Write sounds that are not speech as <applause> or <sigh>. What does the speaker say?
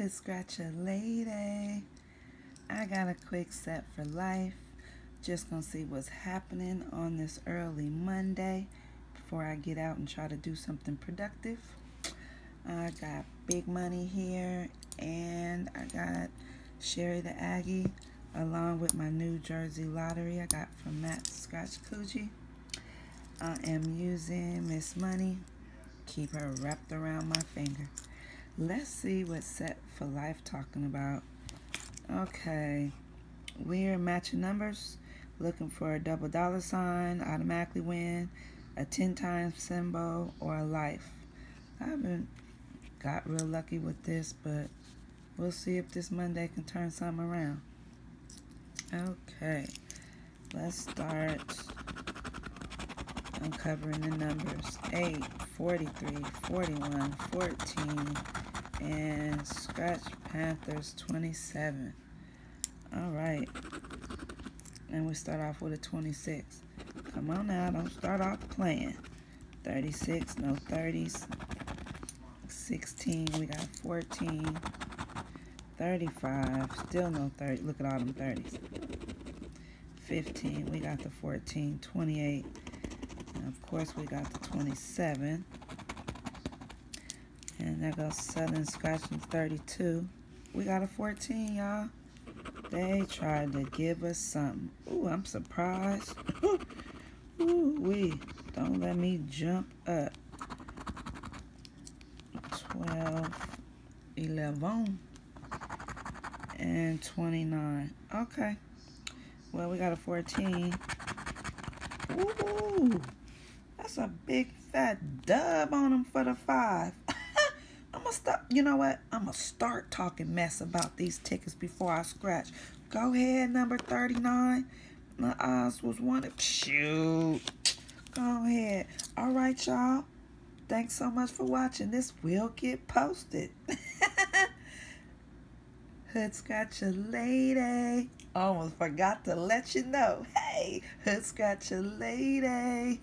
Lady. I got a quick set for life. Just gonna see what's happening on this early Monday before I get out and try to do something productive. I got big money here and I got Sherry the Aggie along with my New Jersey lottery I got from Matt Scratch Coochie. I am using Miss Money. Keep her wrapped around my finger. Let's see what Set for Life talking about. Okay, we're matching numbers, looking for a double dollar sign, automatically win, a 10 times symbol, or a life. I haven't got real lucky with this, but we'll see if this Monday can turn something around. Okay, let's start uncovering the numbers. 8, 43, 41, 14, and Scratch Panthers 27. All right. And we start off with a 26. Come on now, don't start off playing. 36, no 30s. 16, we got 14. 35, still no 30. Look at all them 30s. 15, we got the 14. 28, and of course we got the 27. And there goes Southern Scratching 32. We got a 14, y'all. They tried to give us something. Ooh, I'm surprised. <laughs> Ooh, we don't let me jump up. 12, 11, and 29. Okay. Well, we got a 14. Ooh, that's a big fat dub on them for the five. <laughs> Gonna stop. You know what? I'm gonna start talking mess about these tickets before I scratch. Go ahead, number 39. My eyes was one. Shoot. Go ahead. All right, y'all. Thanks so much for watching. This will get posted. <laughs> Hood Scratcher Lady. Almost forgot to let you know. Hey, Hood Scratcher Lady.